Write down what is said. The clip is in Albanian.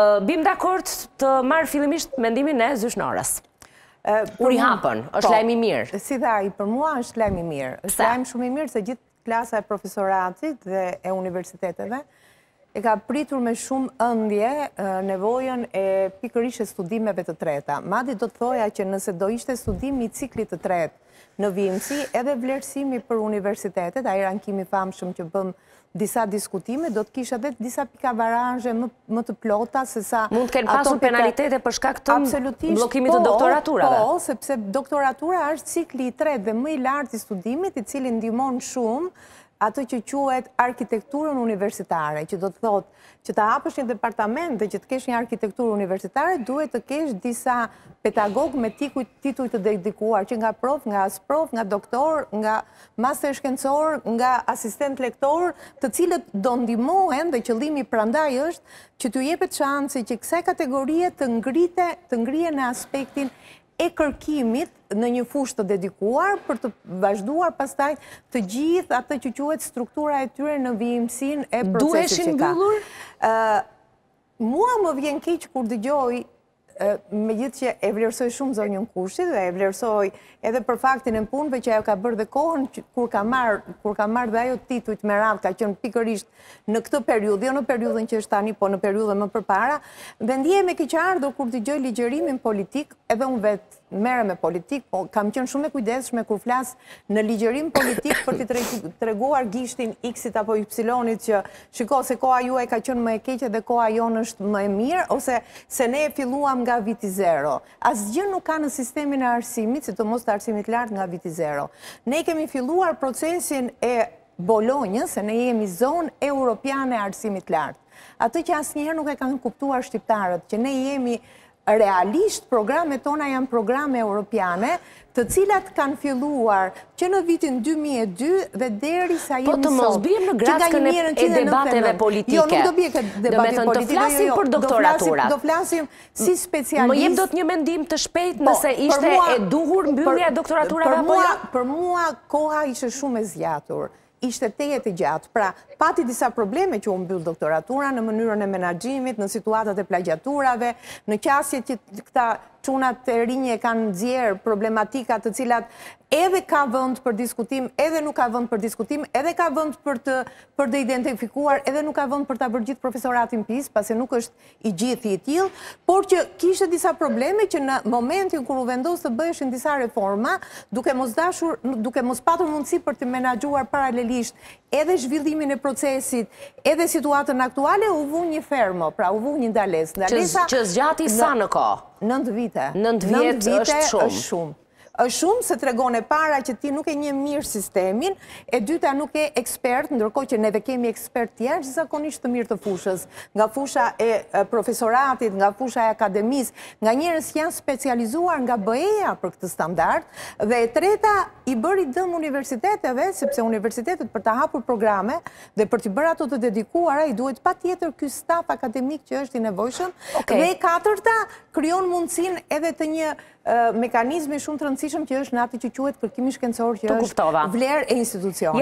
Biem dakord të marrë fillimisht mendimin e Zysh Norës. U rihapën, është po, lajm i mirë. Si dhe ai, për mua është lajm i mirë. Është lajm shumë i mirë se gjithë klasa e profesoratit dhe e universiteteve e ka pritur me shumë ëndje nevojën e pikërisht e studimeve të treta. Madje do të thoja që nëse do ishte studimi i ciklit të tretë në vijimësi, edhe vlerësimi për universitetet, ai rankimi i famshëm që bëmë disa diskutime, do të kishte dhe disa pikavarazhe më të plota, se sa... Mund të kenë pasur penalitete për shkak të bllokimit të po, doktoraturave. Po, sepse doktoratura është cikli i tretë dhe më i lartë i studimit, i cili ndihmon shumë atë që quhet arkitekturën universitare, që do të thotë Që të hapësh një departament dhe që të kesh një arkitekturë universitare, duhet të kesh disa pedagogë me tituj të dedikuar, që nga prof, nga asprof, nga doktor, nga master shkencor, nga asistent lektor, të cilët do ndihmohen dhe qëllimi prandaj është që t'u jepet shansi që kësaj kategorie të ngrihet, të ngrihet në aspektin e kërkimit në një fushë të dedikuar për të vazhduar pastaj të gjithë atë që quhet struktura e tyre në vijimësinë e procesit që ka. Mua më vjen keq kur dëgjoj megjithëqë e vlerësoj shumë zonjën Kushi dhe e vlerësoj edhe për faktin e punëve që ajo ka bërë dhe kohën kur ka marrë dhe ajo titujt me radhë ka qenë pikërisht në këtë periudhë, jo në periudhën që është tani, po në periudhën më përpara, dhe ndjehem e keqardhur kur dëgjoj ligjërimin politik, edhe unë vetë merrem me politikë, po kam qenë shumë e kujdesshme kur flas në ligjërim politik për të treguar gishtin X-it apo Y-it që shiko se koha juaj ka qenë më e keqe dhe koha jonë është më e mirë ose se ne e filluam nga viti zero. Asgjë nuk ka në sistemin e arsimit, sidomos të arsimit të lartë nga viti zero. Ne kemi filluar procesin e Bolonjës se ne jemi zonë europiane e arsimit të lartë. Atë që asnjëherë nuk e kanë kuptuar shqiptarët, që ne jemi realisht programet tona janë programe europiane, të cilat kanë filluar që në vitin 2002 dhe deri sa po jemi sot. Po të mos biem në grackën e debateve politike. Jo, nuk do bie te debatet politike. Domethënë të flasim jo, jo, për doktoraturat. Do flasim si specialist... Më jepni dot një mendim të shpejtë po, nëse ishte e duhur mbyllja e doktoraturave apo jo? Për mua koha ishte shumë e zgjatur ishte tejet e gjatë. Pra, pati disa probleme që u mbyll doktoratura në mënyrën e menaxhimit, në situatat e plagjiaturave, në qasjet që këta çunat e rinj e kanë nxjerrë problematika të cilat edhe ka vend për diskutim, edhe nuk ka vend për diskutim, edhe ka vend për të për të identifikuar, edhe nuk ka vend për ta bërë gjithë profesoratin pis, pasi nuk është i gjithë i tillë, por që kishte disa probleme që në momentin kur u vendos të bëheshin disa reforma, duke mos dashur, duke mos patur mundësi për të menaxhuar paralelisht edhe zhvillimin e procesit, edhe situatën aktuale, u vu një fermo, pra u vu një ndalesë. Ndalesa që zgjati sa në kohë? 9 vite. 9 vite është shumë. Është shumë se tregon e para që ti nuk e njeh mirë sistemin, e dyta nuk ke ekspertë, ndërkohë që neve kemi ekspertë jashtëzakonisht të mirë të fushës, nga fusha e profesoratit, nga fusha e akademisë, nga njerëz që janë specializuar nga BE-ja për këtë standard, dhe e treta i bëri dëm universiteteve, sepse universitetet për të hapur programe dhe për t'i bërë ato të dedikuara, i duhet patjetër ky staf akademik që është i nevojshëm, dhe e katërta krijon mundësinë edhe të një mekanizmi shumë të rëndësishëm që është në atë që quhet kërkimi shkencor që është vlerë e institucionit.